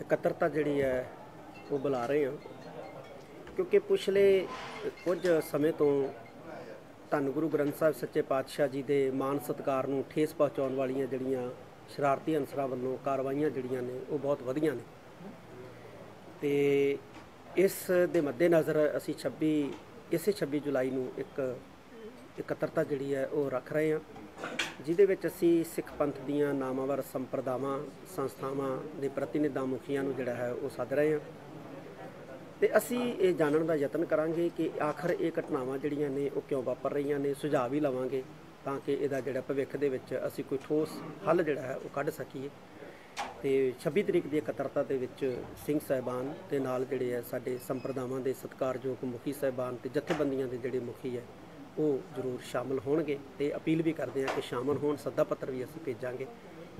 ਇਕੱਤਰਤਾ ਜਿਹੜੀ ਹੈ ਉਹ ਬੁਲਾ ਰਹੇ ਹਾਂ। ਕਿਉਂਕਿ ਪਿਛਲੇ ਕੁਝ ਸਮੇਂ ਤੋਂ ਧੰਨ ਗੁਰੂ ਗ੍ਰੰਥ ਸਾਹਿਬ ਸੱਚੇ ਪਾਤਸ਼ਾਹ ਜੀ ਦੇ ਮਾਨ ਸਤਕਾਰ ਨੂੰ ਠੇਸ ਪਹੁੰਚਾਉਣ ਵਾਲੀਆਂ ਜਿਹੜੀਆਂ ਸ਼ਰਾਰਤੀ ਅਨਸਰਾਂ ਵੱਲੋਂ ਕਾਰਵਾਈਆਂ ਜਿਹੜੀਆਂ ਨੇ, ਉਹ ਬਹੁਤ ਵਧੀਆਂ ਨੇ। ਤੇ ਇਸ ਦੇ ਮੱਦੇਨਜ਼ਰ ਅਸੀਂ 26 ਇਸੇ 26 ਜੁਲਾਈ ਨੂੰ ਇੱਕ ਇਕੱਤਰਤਾ ਜਿਹੜੀ ਹੈ ਉਹ ਰੱਖ ਰਹੇ ਹਾਂ, ਜਿਹਦੇ ਵਿੱਚ ਅਸੀਂ ਸਿੱਖ ਪੰਥ ਦੀਆਂ ਨਾਮਾਵਰ ਸੰਪਰਦਾਵਾਂ, ਸੰਸਥਾਵਾਂ ਦੇ ਪ੍ਰਤੀਨਿਧਾਂ ਮੁਖੀਆਂ ਨੂੰ ਜਿਹੜਾ ਹੈ ਉਹ ਸੱਦ ਰਹੇ ਹਾਂ। ਤੇ ਅਸੀਂ ਇਹ ਜਾਣਨ ਦਾ ਯਤਨ ਕਰਾਂਗੇ ਕਿ ਆਖਰ ਇਹ ਘਟਨਾਵਾਂ ਜਿਹੜੀਆਂ ਨੇ ਉਹ ਕਿਉਂ ਵਾਪਰ ਰਹੀਆਂ ਨੇ, ਸੁਝਾਅ ਵੀ ਲਵਾਂਗੇ ਤਾਂ ਕਿ ਇਹਦਾ ਜਿਹੜਾ ਭਵਿੱਖ ਦੇ ਵਿੱਚ ਅਸੀਂ ਕੋਈ ਠੋਸ ਹੱਲ ਜਿਹੜਾ ਹੈ ਉਹ ਕੱਢ ਸਕੀਏ। ਤੇ 26 ਤਰੀਕ ਦੀ ਇਕੱਤਰਤਾ ਦੇ ਵਿੱਚ ਸਿੰਘ ਸਾਹਿਬਾਨ ਤੇ ਨਾਲ ਜਿਹੜੇ ਹੈ ਸਾਡੇ ਸੰਪਰਦਾਵਾਂ ਦੇ ਸਤਿਕਾਰਯੋਗ ਮੁਖੀ ਸਾਹਿਬਾਨ ਤੇ ਜਥੇਬੰਦੀਆਂ ਦੇ ਜਿਹੜੇ ਮੁਖੀ ਹੈ ਉਹ ਜ਼ਰੂਰ ਸ਼ਾਮਲ ਹੋਣਗੇ ਤੇ ਅਪੀਲ ਵੀ ਕਰਦੇ ਹਾਂ ਕਿ ਸ਼ਾਮਲ ਹੋਣ ਸੱਦਾ ਪੱਤਰ ਵੀ ਅਸੀਂ ਭੇਜਾਂਗੇ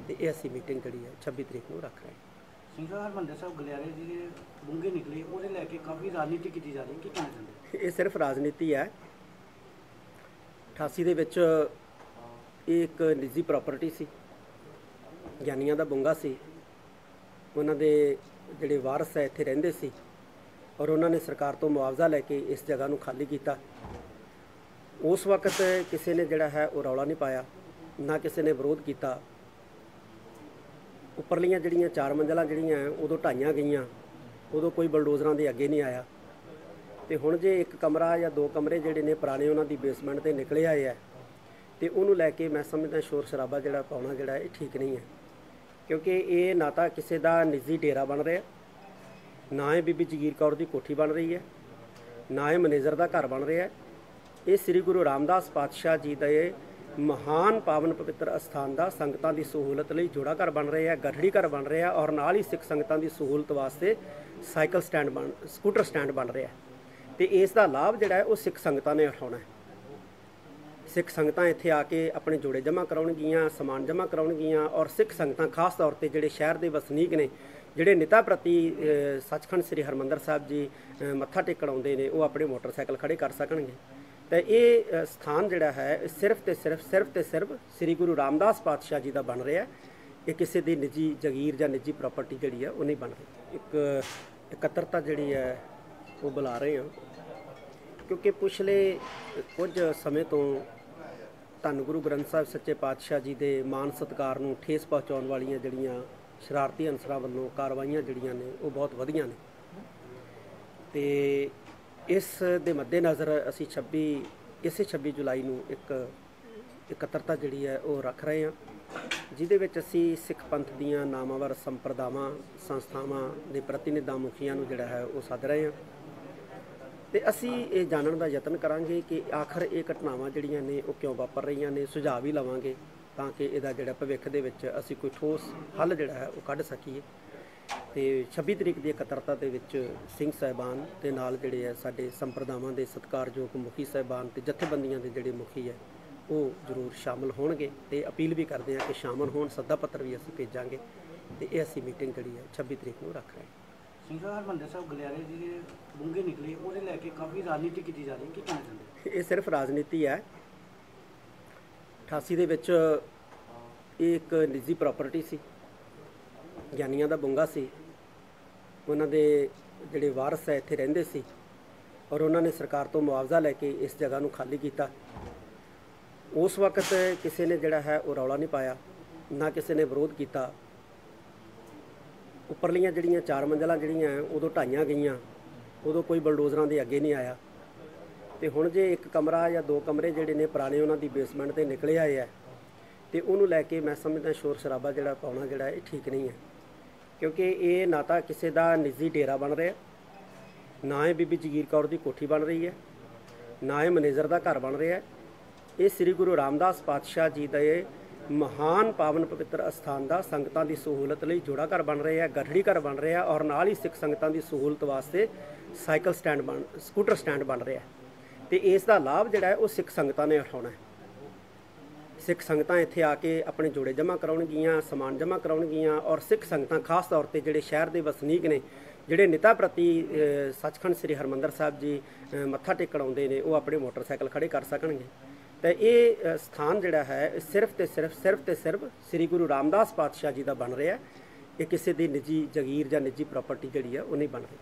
ਤੇ ਇਹ ਅਸੀਂ ਮੀਟਿੰਗ ਜਿਹੜੀ ਹੈ 26 ਤਰੀਕ ਨੂੰ ਰੱਖ ਰਹੇ ਹਾਂ। ਸਿੰਘ ਹਰਮੰਦਰ ਸਾਹਿਬ ਗਲਿਆਰੇ ਜੀ ਦੇ ਬੁੰਗੇ ਨਿਕਲੇ ਉਹਦੇ ਲੈ ਕੇ ਕਾਫੀ ਰਾਜਨੀਤੀ ਕੀਤੀ ਜਾ ਰਹੀ ਹੈ ਕੀ ਕਹਿਣਾ ਚਾਹੁੰਦੇ ਇਹ ਸਿਰਫ ਰਾਜਨੀਤੀ ਹੈ। 88 ਦੇ ਵਿੱਚ ਇਹ ਇੱਕ ਨਿੱਜੀ ਪ੍ਰਾਪਰਟੀ ਸੀ ਗਿਆਨੀਆਂ ਦਾ ਬੁੰਗਾ ਸੀ। ਉਹਨਾਂ ਦੇ ਜਿਹੜੇ ਵਾਰਸ ਹੈ ਇੱਥੇ ਰਹਿੰਦੇ ਸੀ। ਔਰ ਉਹਨਾਂ ਨੇ ਸਰਕਾਰ ਤੋਂ ਮੁਆਵਜ਼ਾ ਲੈ ਕੇ ਇਸ ਜਗ੍ਹਾ ਨੂੰ ਖਾਲੀ ਕੀਤਾ। ਉਸ ਵਕਤ ਕਿਸੇ ਨੇ ਜਿਹੜਾ ਹੈ ਉਹ ਰੌਲਾ ਨਹੀਂ ਪਾਇਆ, ਨਾ ਕਿਸੇ ਨੇ ਵਿਰੋਧ ਕੀਤਾ। ਉੱਪਰਲੀਆਂ ਜਿਹੜੀਆਂ ਚਾਰ ਮੰਜ਼ਲਾਂ ਜਿਹੜੀਆਂ ਉਦੋਂ ਢਾਈਆਂ ਗਈਆਂ। ਉਦੋਂ ਕੋਈ ਬਲਡੋਜ਼ਰਾਂ ਦੇ ਅੱਗੇ ਨਹੀਂ ਆਇਆ। ਤੇ ਹੁਣ ਜੇ ਇੱਕ ਕਮਰਾ ਜਾਂ ਦੋ ਕਮਰੇ ਜਿਹੜੇ ਨੇ ਪੁਰਾਣੇ ਉਹਨਾਂ ਦੀ ਬੇਸਮੈਂਟ ਤੇ ਨਿਕਲੇ ਆਏ ਆ ਤੇ ਉਹਨੂੰ ਲੈ ਕੇ ਮੈਂ ਸਮਝਦਾ ਸ਼ੋਰ ਸ਼ਰਾਬਾ ਜਿਹੜਾ ਪਾਉਣਾ ਜਿਹੜਾ ਇਹ ਠੀਕ ਨਹੀਂ ਹੈ। ਕਿਉਂਕਿ ਇਹ ਨਾ ਤਾਂ ਕਿਸੇ ਦਾ ਨਿੱਜੀ ਡੇਰਾ ਬਣ ਰਿਹਾ, ਨਾ ਇਹ ਬੀਬੀ ਜਗੀਰ ਕੌਰ ਦੀ ਕੋਠੀ ਬਣ ਰਹੀ ਹੈ, ਨਾ ਇਹ ਮੈਨੇਜਰ ਦਾ ਘਰ ਬਣ ਰਿਹਾ ਹੈ। ਇਹ ਸ੍ਰੀ ਗੁਰੂ ਰਾਮਦਾਸ ਪਾਤਸ਼ਾਹ ਜੀ ਦੇ ਮਹਾਨ ਪਾਵਨ ਪਵਿੱਤਰ ਅਸਥਾਨ ਦਾ ਸੰਗਤਾਂ ਦੀ ਸਹੂਲਤ ਲਈ ਜੋੜਾ ਘਰ ਬਣ ਰਿਹਾ ਹੈ, ਗਠੜੀ ਘਰ ਬਣ ਰਿਹਾ ਔਰ ਨਾਲ ਹੀ ਸਿੱਖ ਸੰਗਤਾਂ ਦੀ ਸਹੂਲਤ ਵਾਸਤੇ ਸਾਈਕਲ ਸਟੈਂਡ ਬਣ, ਸਕੂਟਰ ਸਟੈਂਡ ਬਣ ਰਿਹਾ ਹੈ। ਤੇ ਇਸ ਦਾ ਲਾਭ ਜਿਹੜਾ ਹੈ ਉਹ ਸਿੱਖ ਸੰਗਤਾਂ ਨੇ ਉਠਾਉਣਾ ਹੈ। ਸਿੱਖ ਸੰਗਤਾਂ ਇੱਥੇ ਆ ਕੇ ਆਪਣੇ ਜੋੜੇ ਜਮ੍ਹਾਂ ਕਰਾਉਣਗੀਆਂ, ਸਮਾਨ ਜਮ੍ਹਾਂ ਕਰਾਉਣਗੀਆਂ ਔਰ ਸਿੱਖ ਸੰਗਤਾਂ ਖਾਸ ਤੌਰ ਤੇ ਜਿਹੜੇ ਸ਼ਹਿਰ ਦੇ ਵਸਨੀਕ ਨੇ, ਜਿਹੜੇ ਨਿਤਾ ਪ੍ਰਤੀ ਸੱਚਖੰਡ ਸ੍ਰੀ ਹਰਮੰਦਰ ਸਾਹਿਬ ਜੀ ਮੱਥਾ ਟੇਕਣ ਆਉਂਦੇ ਨੇ, ਉਹ ਆਪਣੇ ਮੋਟਰਸਾਈਕਲ ਖੜੇ ਕਰ ਸਕਣਗੇ। ਤੇ ਇਹ ਸਥਾਨ ਜਿਹੜਾ ਹੈ, ਇਹ ਸਿਰਫ ਤੇ ਸਿਰਫ ਸਿਰਫ ਤੇ ਸਿਰਫ ਸ੍ਰੀ ਗੁਰੂ ਰਾਮਦਾਸ ਪਾਤਸ਼ਾਹ ਜੀ ਦਾ ਬਣ ਰਿਹਾ ਇਹ ਕਿਸੇ ਦੀ ਨਿੱਜੀ ਜਗੀਰ ਜਾਂ ਨਿੱਜੀ ਪ੍ਰਾਪਰਟੀ ਜਿਹੜੀ ਹੈ, ਉਹ ਨਹੀਂ ਬਣ ਰਹੀ। ਇੱਕ ਇਕੱਤਰਤਾ ਜਿਹੜੀ ਹੈ, ਉਹ ਬੁਲਾ ਰਹੇ ਹਾਂ। ਕਿਉਂਕਿ ਪਿਛਲੇ ਕੁਝ ਸਮੇਂ ਤੋਂ ਧੰਨ ਗੁਰੂ ਗ੍ਰੰਥ ਸਾਹਿਬ ਸੱਚੇ ਪਾਤਸ਼ਾਹ ਜੀ ਦੇ ਮਾਨ ਸਤਕਾਰ ਨੂੰ ਠੇਸ ਪਹੁੰਚਾਉਣ ਵਾਲੀਆਂ ਜਿਹੜੀਆਂ ਸ਼ਰਾਰਤੀ ਅਨਸਰਾਂ ਵੱਲੋਂ ਕਾਰਵਾਈਆਂ ਜਿਹੜੀਆਂ ਨੇ, ਉਹ ਬਹੁਤ ਵਧੀਆਂ ਨੇ। ਤੇ ਇਸ ਦੇ ਮੱਦੇਨਜ਼ਰ ਅਸੀਂ 26 ਇਸੇ 26 ਜੁਲਾਈ ਨੂੰ ਇੱਕ ਇਕੱਤਰਤਾ ਜਿਹੜੀ ਹੈ ਉਹ ਰੱਖ ਰਹੇ ਹਾਂ, ਜਿਹਦੇ ਵਿੱਚ ਅਸੀਂ ਸਿੱਖ ਪੰਥ ਦੀਆਂ ਨਾਮਾਵਰ ਸੰਪਰਦਾਵਾਂ, ਸੰਸਥਾਵਾਂ ਦੇ ਪ੍ਰਤੀਨਿਧਾਂ ਮੁਖੀਆਂ ਨੂੰ ਜਿਹੜਾ ਹੈ ਉਹ ਸੱਦ ਰਹੇ ਹਾਂ। ਤੇ ਅਸੀਂ ਇਹ ਜਾਣਨ ਦਾ ਯਤਨ ਕਰਾਂਗੇ ਕਿ ਆਖਰ ਇਹ ਘਟਨਾਵਾਂ ਜਿਹੜੀਆਂ ਨੇ ਉਹ ਕਿਉਂ ਵਾਪਰ ਰਹੀਆਂ ਨੇ, ਸੁਝਾਅ ਵੀ ਲਵਾਂਗੇ। ਤਾਂ ਕਿ ਇਹਦਾ ਜਿਹੜਾ ਭਵਿੱਖ ਦੇ ਵਿੱਚ ਅਸੀਂ ਕੋਈ ਠੋਸ ਹੱਲ ਜਿਹੜਾ ਹੈ ਉਹ ਕੱਢ ਸਕੀਏ। ਤੇ 26 ਤਰੀਕ ਦੀ ਇਕੱਤਰਤਾ ਦੇ ਵਿੱਚ ਸਿੰਘ ਸਾਹਿਬਾਨ ਤੇ ਨਾਲ ਜਿਹੜੇ ਹੈ ਸਾਡੇ ਸੰਪਰਦਾਵਾਂ ਦੇ ਸਤਿਕਾਰਯੋਗ ਮੁਖੀ ਸਾਹਿਬਾਨ ਤੇ ਜਥੇਬੰਦੀਆਂ ਦੇ ਜਿਹੜੇ ਮੁਖੀ ਹੈ ਉਹ ਜ਼ਰੂਰ ਸ਼ਾਮਲ ਹੋਣਗੇ ਤੇ ਅਪੀਲ ਵੀ ਕਰਦੇ ਹਾਂ ਕਿ ਸ਼ਾਮਲ ਹੋਣ ਸੱਦਾ ਪੱਤਰ ਵੀ ਅਸੀਂ ਭੇਜਾਂਗੇ ਤੇ ਇਹ ਅਸੀਂ ਮੀਟਿੰਗ ਜਿਹੜੀ ਹੈ 26 ਤਰੀਕ ਨੂੰ ਰੱਖ ਰਹੇ ਹਾਂ। ਸਿੰਘ ਹਰਮੰਦਰ ਸਾਹਿਬ ਗਲਿਆਰੇ ਜੀ ਦੇ ਬੁੰਗੇ ਨਿਕਲੇ ਉਹਦੇ ਲੈ ਕੇ ਕਾਫੀ ਰਾਜਨੀਤੀ ਕੀਤੀ ਜਾ ਰਹੀ ਹੈ ਕੀ ਚਾਹੁੰਦੇ ਇਹ ਸਿਰਫ ਰਾਜਨੀਤੀ ਹੈ 88 ਦੇ ਵਿੱਚ ਇਹ ਇੱਕ ਨਿੱਜੀ ਪ੍ਰਾਪਰਟੀ ਸੀ। ਗਿਆਨੀਆਂ ਦਾ ਬੁੰਗਾ ਸੀ। ਉਹਨਾਂ ਦੇ ਜਿਹੜੇ ਵਾਰਸ ਹੈ, ਇੱਥੇ ਰਹਿੰਦੇ ਸੀ ਔਰ ਉਹਨਾਂ ਨੇ ਸਰਕਾਰ ਤੋਂ ਮੁਆਵਜ਼ਾ ਲੈ ਕੇ ਇਸ ਜਗ੍ਹਾ ਨੂੰ ਖਾਲੀ ਕੀਤਾ। ਉਸ ਵਕਤ ਕਿਸੇ ਨੇ ਜਿਹੜਾ ਹੈ, ਉਹ ਰੌਲਾ ਨਹੀਂ ਪਾਇਆ, ਨਾ ਕਿਸੇ ਨੇ ਵਿਰੋਧ ਕੀਤਾ। ਉੱਪਰਲੀਆਂ ਜਿਹੜੀਆਂ ਚਾਰ ਮੰਜ਼ਲਾਂ ਜਿਹੜੀਆਂ ਉਦੋਂ ਢਾਈਆਂ ਗਈਆਂ। ਉਦੋਂ ਕੋਈ ਬਲਡੋਜ਼ਰਾਂ ਦੇ ਅੱਗੇ ਨਹੀਂ ਆਇਆ। ਤੇ ਹੁਣ ਜੇ ਇੱਕ ਕਮਰਾ ਜਾਂ ਦੋ ਕਮਰੇ ਜਿਹੜੇ ਨੇ ਪੁਰਾਣੇ ਉਹਨਾਂ ਦੀ ਬੇਸਮੈਂਟ ਤੇ ਨਿਕਲੇ ਆਏ ਆ, ਤੇ ਉਹਨੂੰ ਲੈ ਕੇ ਮੈਂ ਸਮਝਦਾ ਸ਼ੋਰ ਸ਼ਰਾਬਾ ਜਿਹੜਾ ਪਾਉਣਾ ਜਿਹੜਾ ਇਹ ਠੀਕ ਨਹੀਂ ਹੈ। ਕਿਉਂਕਿ ਇਹ ਨਾ ਤਾਂ ਕਿਸੇ ਦਾ ਨਿੱਜੀ ਡੇਰਾ ਬਣ ਰਿਹਾ, ਨਾ ਹੀ ਬੀਬੀ ਜਗੀਰ ਕੌਰ ਦੀ ਕੋਠੀ ਬਣ ਰਹੀ ਹੈ, ਨਾ ਇਹ ਮੈਨੇਜਰ ਦਾ ਘਰ ਬਣ ਰਿਹਾ ਇਹ ਸ੍ਰੀ ਗੁਰੂ ਰਾਮਦਾਸ ਪਾਤਸ਼ਾਹ ਜੀ ਦੇ ਮਹਾਨ ਪਾਵਨ ਪਵਿੱਤਰ ਅਸਥਾਨ ਦਾ ਸੰਗਤਾਂ ਦੀ ਸਹੂਲਤ ਲਈ ਜੋੜਾ ਘਰ ਬਣ ਰਿਹਾ ਹੈ, ਗਠੜੀ ਘਰ ਬਣ ਰਿਹਾ ਔਰ ਨਾਲ ਹੀ ਸਿੱਖ ਸੰਗਤਾਂ ਦੀ ਸਹੂਲਤ ਵਾਸਤੇ ਸਾਈਕਲ ਸਟੈਂਡ ਬਣ, ਸਕੂਟਰ ਸਟੈਂਡ ਬਣ ਰਿਹਾ ਹੈ। ਤੇ ਇਸ ਦਾ ਲਾਭ ਜਿਹੜਾ ਹੈ ਉਹ ਸਿੱਖ ਸੰਗਤਾਂ ਨੇ ਉਠਾਉਣਾ ਹੈ। ਸਿੱਖ ਸੰਗਤਾਂ ਇੱਥੇ ਆ ਕੇ ਆਪਣੇ ਜੋੜੇ ਜਮ੍ਹਾਂ ਕਰਾਉਣਗੀਆਂ, ਸਮਾਨ ਜਮ੍ਹਾਂ ਕਰਾਉਣਗੀਆਂ ਔਰ ਸਿੱਖ ਸੰਗਤਾਂ ਖਾਸ ਤੌਰ ਤੇ ਜਿਹੜੇ ਸ਼ਹਿਰ ਦੇ ਵਸਨੀਕ ਨੇ, ਜਿਹੜੇ ਨਿਤਾ ਪ੍ਰਤੀ ਸੱਚਖੰਡ ਸ੍ਰੀ ਹਰਮੰਦਰ ਸਾਹਿਬ ਜੀ ਮੱਥਾ ਟੇਕਣ ਆਉਂਦੇ ਨੇ, ਉਹ ਆਪਣੇ ਮੋਟਰਸਾਈਕਲ ਖੜੇ ਕਰ ਸਕਣਗੇ। ਤੇ ਇਹ ਸਥਾਨ ਜਿਹੜਾ ਹੈ ਸਿਰਫ ਤੇ ਸਿਰਫ ਸਿਰਫ ਤੇ ਸਿਰਫ ਸ੍ਰੀ ਗੁਰੂ ਰਾਮਦਾਸ ਪਾਤਸ਼ਾਹ ਜੀ ਦਾ ਬਣ ਰਿਹਾ ਇਹ ਕਿਸੇ ਦੀ ਨਿੱਜੀ ਜ਼ਗੀਰ ਜਾਂ ਨਿੱਜੀ ਪ੍ਰਾਪਰਟੀ ਜਿਹੜੀ ਹੈ, ਉਹ ਨਹੀਂ ਬਣ ਰਹੀ।